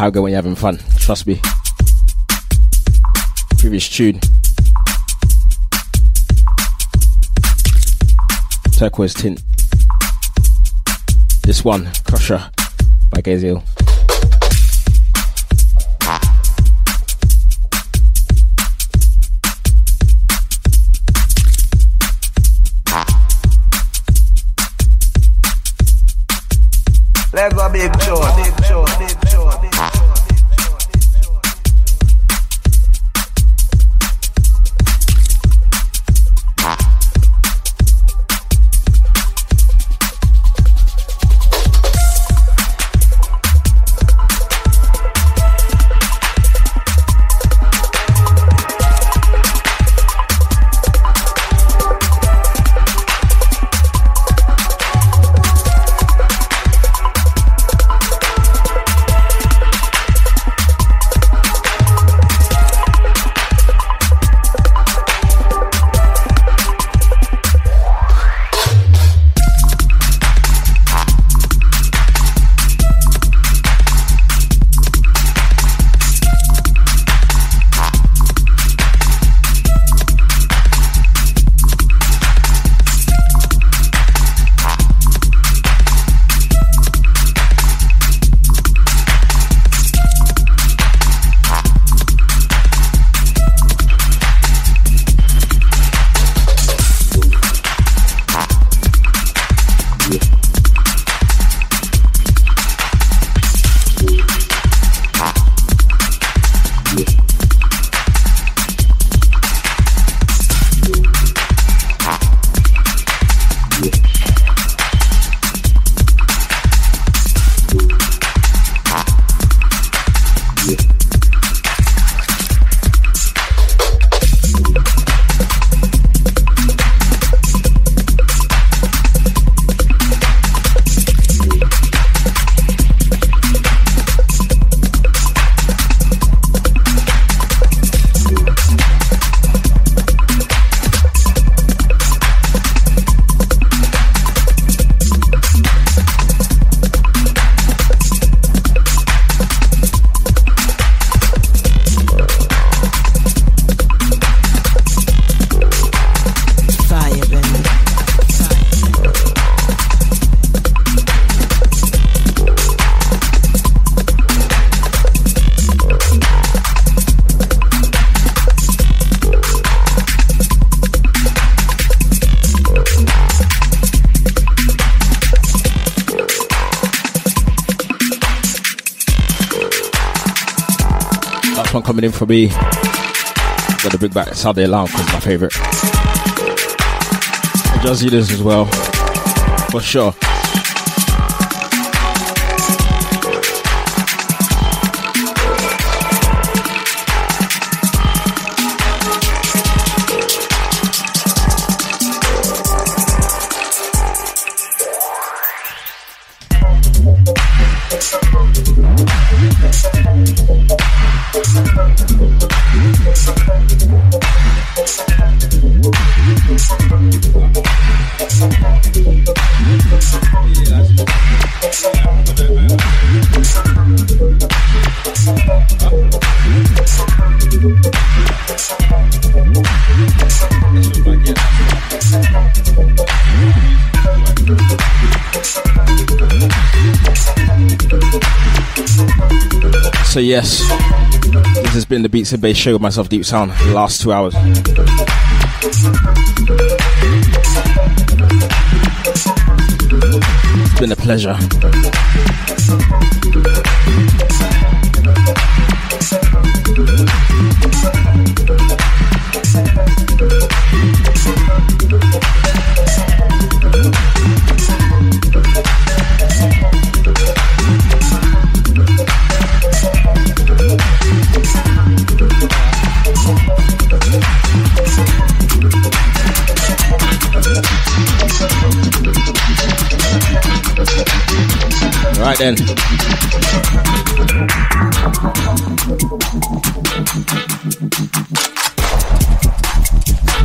Time go when you're having fun? Trust me. Previous tune. Turquoise tint. This one, Crusher by Gaziel. Coming in for me. Got to bring back Saturday Alarm because my favourite. Jazzy this as well. For sure. Beats and Bass show with myself, Deepsound, last two hours. It's been a pleasure. Then.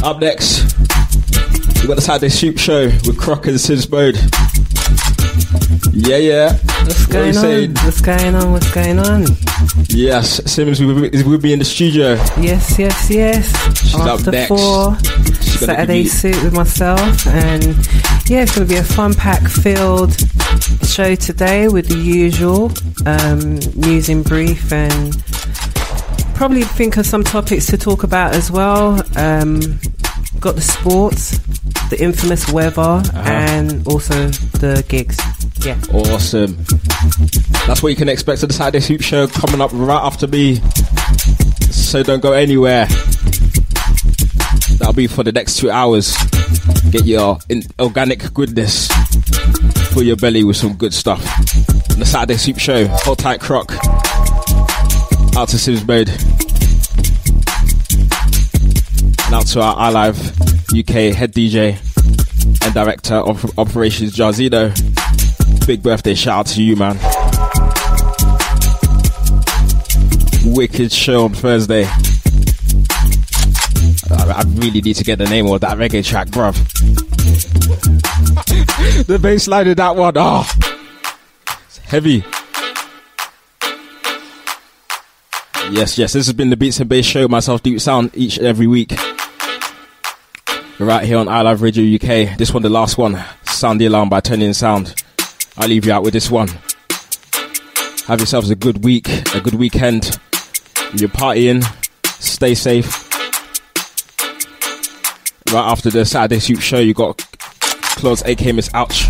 Up next, we got the Saturday Soup Show with Croc and Sims Mode. Yeah, yeah. What's going you on? saying? What's going on? What's going on? Yes, Simmons will be, will be in the studio. Yes, yes, yes. She's up After next. four, She's Saturday you- suit with myself, and yeah, it's going to be a fun pack filled show today with the usual um, news in brief and probably think of some topics to talk about as well. Um, got the sports, the infamous weather, Uh-huh. and also the gigs. Yeah. Awesome. That's what you can expect to the Saturday Soup Show coming up right after me. So don't go anywhere. That'll be for the next two hours. Get your organic goodness for your belly with some good stuff. The Saturday Soup Show. Hold tight, croc. Out to Sims Mode. And out to our iLive UK head DJ and director of operations Jarzino. Big birthday shout out to you, man. Wicked show on Thursday. I, I really need to get the name of that reggae track, bruv. the bass line of that one, oh, it's heavy. Yes, yes, this has been the Beats and Bass Show, myself, Deepsound, each and every week. Right here on iLive Radio UK. This one, the last one. Sound the Alarm by Turning Sound. I'll leave you out with this one. Have yourselves a good week, a good weekend. You're partying. Stay safe. Right after the Saturday Soup Show, you got Claus, aka Miss Ouch.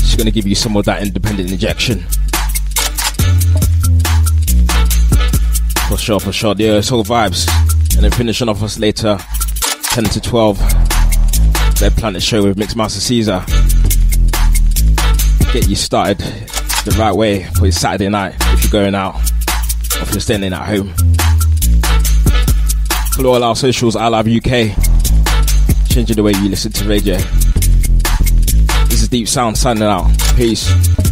She's gonna give you some of that independent injection. For sure, for sure. Yeah, it's vibes. And then finishing off us later, 10 to 12. Their Planet Show with Mixmaster Caesar. Get you started the right way for your Saturday night if you're going out or if you're staying in at home. Follow all our socials, iLive UK. Changing the way you listen to radio. This is Deepsound signing out. Peace.